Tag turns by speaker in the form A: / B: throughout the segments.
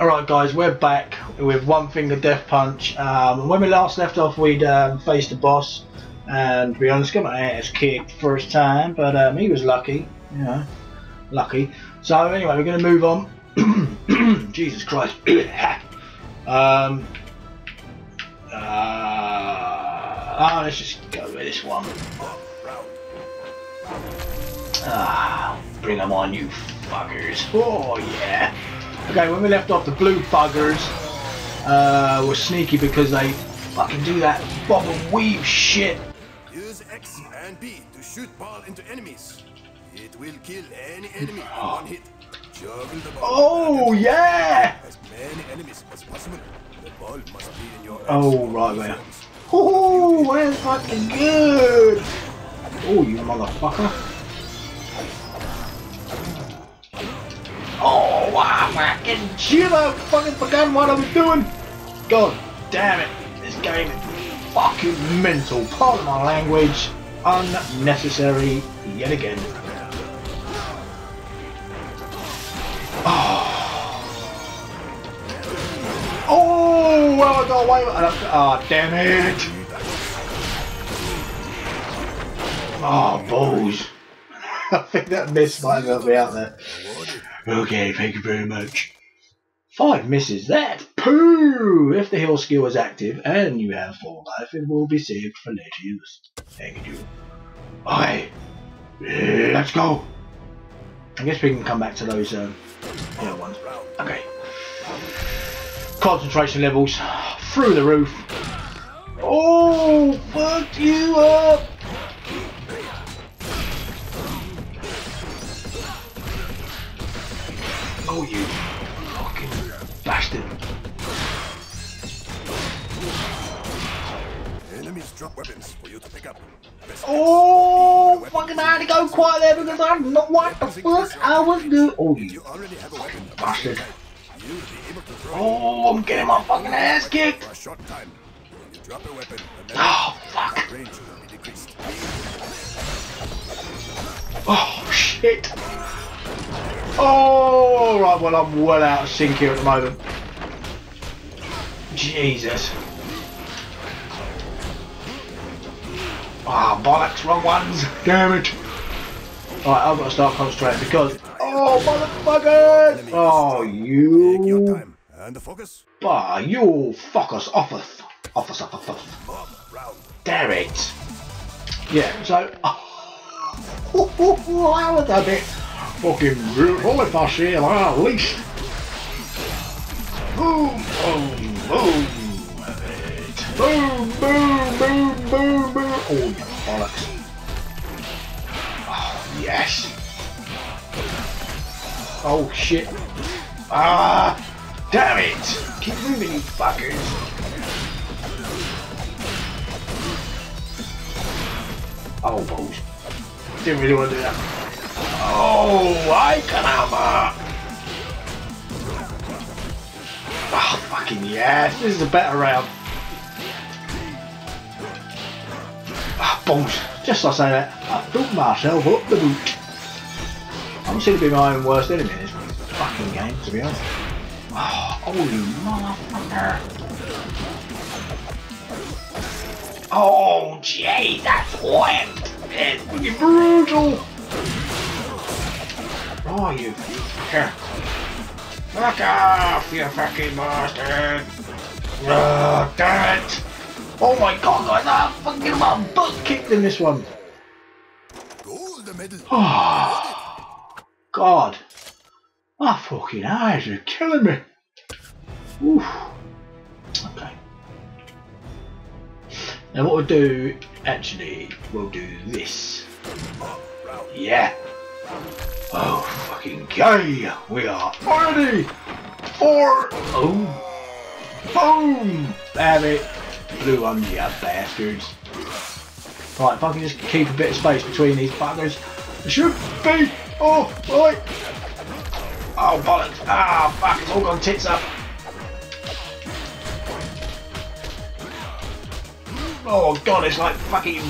A: Alright guys, we're back with One Finger Death Punch. Um, when we last left off we'd um, faced the boss and to be honest got my ass kicked first time but um, he was lucky, you know, lucky. So anyway we're going to move on. Jesus Christ. um, uh, oh, let's just go with this one. Ah, bring them on you fuckers. Oh yeah. Okay, when we left off, the blue buggers uh, were sneaky because they fucking do that bob and weave shit.
B: Use X and B to shoot ball into enemies. It will kill any enemy in one hit. Juggle the ball.
A: Oh yeah!
B: As many enemies as possible. The ball must be in your
A: Oh right there. Oh, that's fucking good. Oh you motherfucker. Oh wow, fucking shit! I fucking forgot what I was doing. God damn it! This game is fucking mental. Pardon my language. Unnecessary yet again. Oh. oh, well, I got away with it. Oh, damn it. Oh, balls. I think that miss might got me out there. Okay, thank you very much. Five misses. That poo! If the heal skill is active and you have full life, it will be saved for later use. Thank you. Okay, let's go. I guess we can come back to those um, other ones. Okay. Concentration levels through the roof. Oh, fuck you up!
B: Drop weapons for you to pick up. Press
A: Oh, fucking I had to go quiet there because I don't know what the fuck I was doing. Oh, you
B: you already have a weapon,
A: bastard.
B: you'll be able to throw
A: Oh, I'm getting my fucking ass kicked.
B: for a short time. You drop a weapon,
A: Oh, fuck.
B: range will be decreased.
A: Oh, shit. Oh, right, well, I'm well out of sync here at the moment. Jesus. Ah, bollocks, wrong ones. Damn it. Alright, I've got to start concentrating because... Oh, motherfucker! Oh, you...
B: and the focus.
A: Bah, you fuck us off us. Off us, off us, off us.
B: Bomb round.
A: Damn it. Yeah, so... that was a bit fucking brutal if I say that at least. Boom, boom, Oh, bollocks. Oh, yes. Oh, shit. Ah, damn it. Keep moving, you fuckers. Oh, balls. Didn't really want to do that. Oh, I can hammer. Oh, fucking yes. This is a better round. Ah, balls. Just as I say that, I built myself up the boot. I'm seem to be my own worst enemy in this fucking game, to be honest. Oh, holy motherfucker. Oh, jeez, that's whacked. It's fucking brutal. Oh, you fucker. Fuck off, you fucking bastard. Oh, damn it. Oh my god, guys, I fucking my butt kicked in this one.
B: Gold medal.
A: Oh, God. My fucking eyes are killing me. Oof. Okay. Now what we'll do, actually, we'll do this. Yeah. Oh, fucking gay. We are ready for... Oh. Boom. Damn it. Blue ones, you bastards. Right, if I can just keep a bit of space between these buggers. It should be. Oh, right. Oh, bollocks. Ah, fuck, it's all gone tits up. Oh, God, it's like fucking...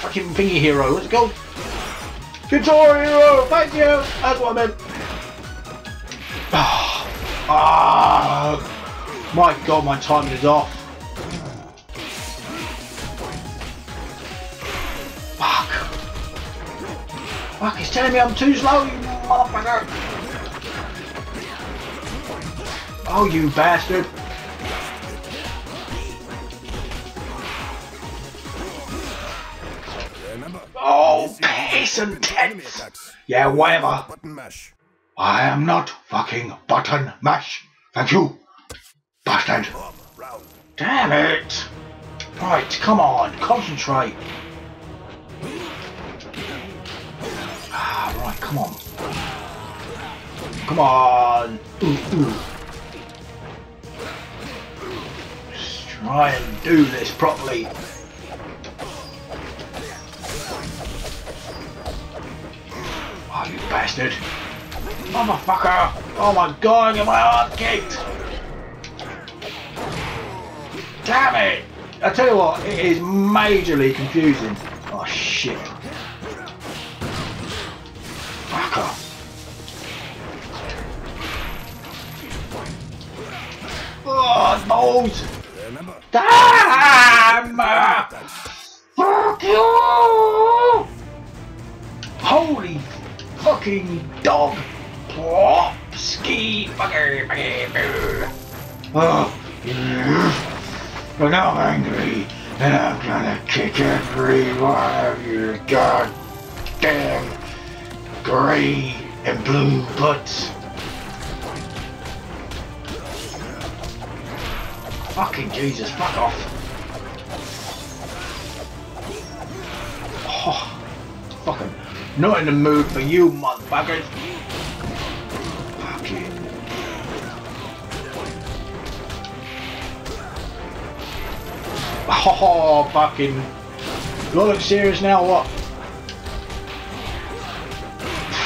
A: Fucking thingy hero. It called? Guitar hero, thank you. That's what I meant. Oh, Ah! My god, my timing is off. Telling me I'm too slow, you motherfucker. Oh, you bastard.
B: Remember,
A: Oh, piss and
B: attacks.
A: Yeah, whatever. I am not fucking button mash. Thank you, bastard. Damn it! Right, come on, concentrate. Come on. Come on. Ooh, ooh. Just try and do this properly. Oh, you bastard. Motherfucker! Oh my god, get my heart kicked! Damn it! I tell you what, it is majorly confusing. Oh shit. Balls! Damn! Fuck you! Holy fucking dog! Plop! Ski! Bugger! Oh. But now I'm angry, and I'm gonna kick every one of your goddamn grey and blue butts. Fucking Jesus, fuck off. Oh, fucking not in the mood for you, motherfuckers. Fucking. Oh, fucking. You look serious now, what?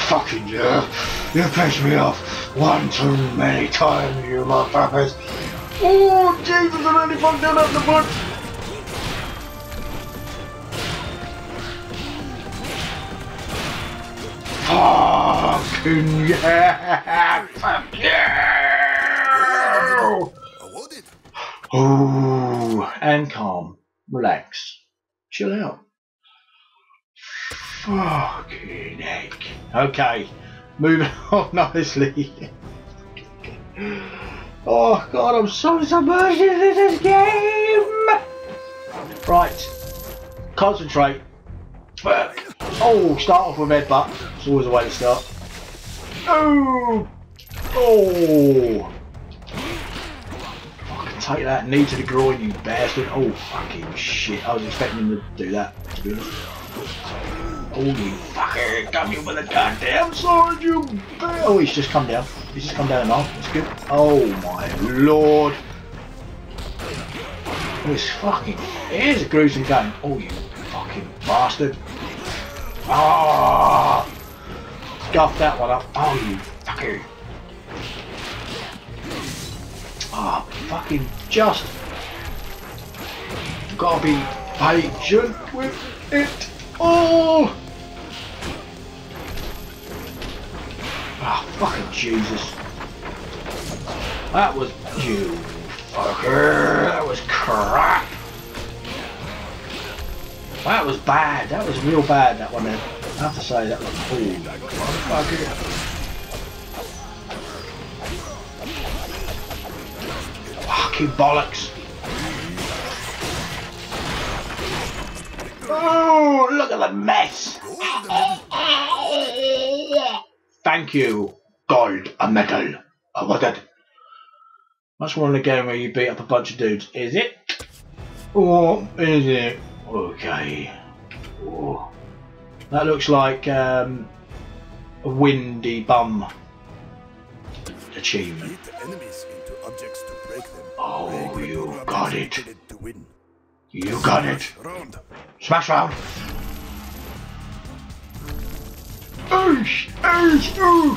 A: Fucking yeah. You pissed me off one too many times, you motherfuckers. Oh, Jesus, I nearly fucked that up the butt. Fucking yeah! Fuck!
B: Awarded.
A: Oh, and calm. Relax. Chill out. Fucking heck. Okay, moving on nicely. Oh god, I'm so submerged in this game! Right, concentrate. Fuck. Oh, start off with headbutt. It's always a way to start. Oh! Oh! I can take that knee to the groin, you bastard. Oh, fucking shit. I was expecting him to do that, to be honest. Oh, you fucker. Come here with a goddamn sword, you ba- Oh, he's just come down. He's just come down now. That's good. Oh, my lord. Oh, it's fucking... It is a gruesome game. Oh, you fucking bastard. Ah! Scuff that one up. Oh, you fucker. Ah, fucking just gotta be patient with it all. Ah, fucking Jesus. That was you, fucker. That was crap. That was bad. That was real bad. That one. Then. I have to say that was cool. Motherfucker. Fucking bollocks. Oh, look at the mess. Thank you, gold, a medal. Awarded. Much more in a game where you beat up a bunch of dudes, is it? Or is it? Okay. Oh. That looks like um, a windy bum achievement.
B: Beat enemies into objects to break them.
A: Oh,
B: Break
A: you got it.
B: intended To win.
A: You got it. Smash round. Oosh, oosh, ooh.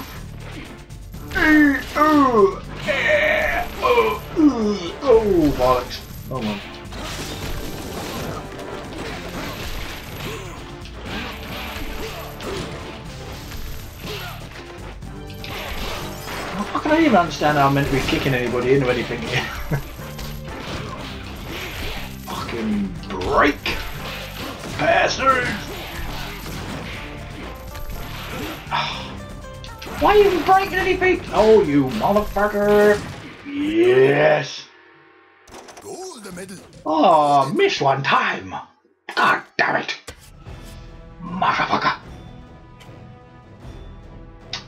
A: Ooh, ooh. Yeah. Oh, ooh. Oh, bollocks. Oh, man. I can I even understand how I'm meant to be kicking anybody into anything here. Fucking break! Bastard! Why are you breaking anything? Oh, you motherfucker! Yes!
B: Gold medal.
A: Oh, missed one time! God damn it! Motherfucker!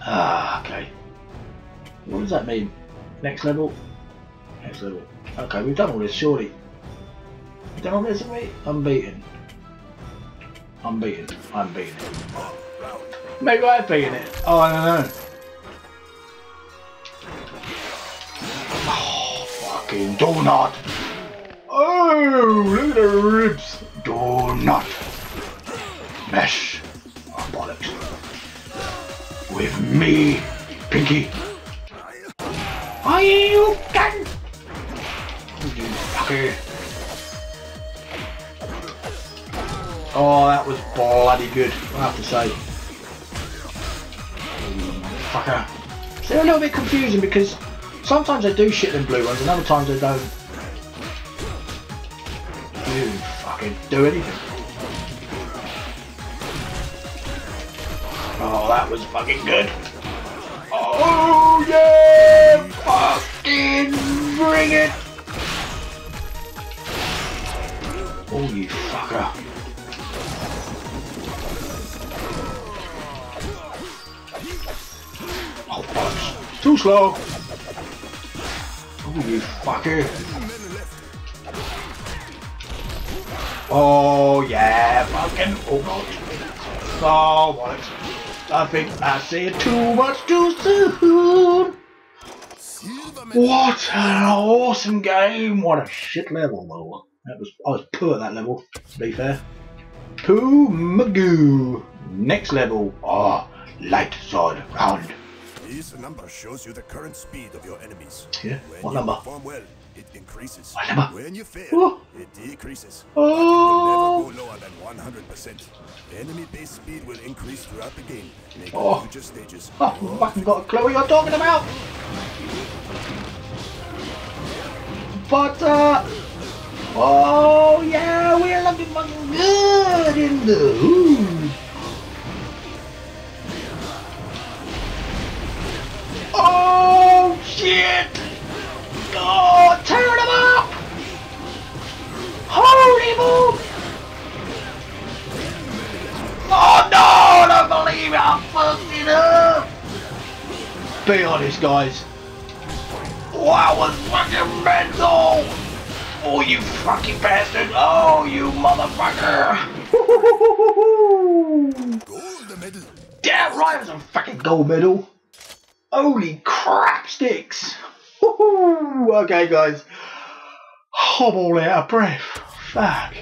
A: Ah, okay. What does that mean? Next level? Next level. Okay, we've done all this, surely. We've done all this, have we? I'm beaten. I'm beaten. I'm beaten. Maybe I've it. Oh, I don't know. Oh, fucking donut! Oh, look at the ribs! Donut! Mesh! Oh, bollocks. With me, Pinky! Are you done? You fucker. Oh, that was bloody good, I have to say. Fucker. They're a little bit confusing because sometimes they do shit them blue ones and other times they don't. You fucking do anything. Oh, that was fucking good. Oh yeah! Fucking bring it! Oh, you fucker. Too slow. Oh, you fucker. Oh, yeah, fucking. Oh, bollocks. Oh, bollocks. I think I said too much too soon. What an awesome game! What a shit level though. That was I was poor at that level, to be fair. Poo Magoo. Next level. Oh, light sword round.
B: This number shows you the current speed of your enemies.
A: Yeah,
B: When
A: what
B: you
A: number?
B: perform well, it increases.
A: What number?
B: When you fail,
A: Oh.
B: it decreases.
A: Oh.
B: It will never go lower than 100%. Enemy base speed will increase throughout the game, making
A: Oh.
B: future stages
A: Oh,
B: more
A: fucking got a clue what you're talking about. But uh Oh yeah, we're looking fucking good in the hood. Shit! Oh, tear them up! Holy moly! Oh no! I don't believe it! I fucked it up! Be honest, guys. That was fucking mental! Oh, you fucking bastard! Oh, you motherfucker!
B: gold medal.
A: Damn right, it was a fucking gold medal. Holy crap sticks! Okay, guys. I'm all out of breath. Fuck.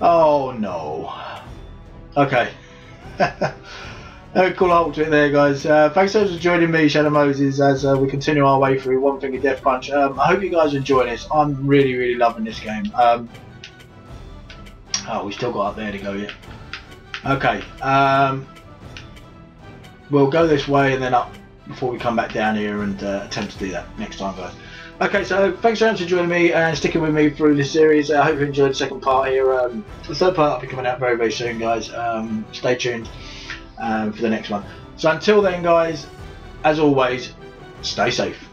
A: Oh no. Okay. Cool halt to it there, guys. Uh, thanks so much for joining me, Shadow Moses, as uh, we continue our way through One Finger Death Punch. Um, I hope you guys enjoy this. I'm really, really loving this game. Um, oh, we still got up there to go yet. Okay. Um, we'll go this way and then up before we come back down here and uh, attempt to do that next time, guys. Okay, so thanks so much for joining me and sticking with me through this series. I hope you enjoyed the second part here. Um, the third part will be coming out very, very soon, guys. Um, stay tuned um, for the next one. So until then, guys, as always, stay safe.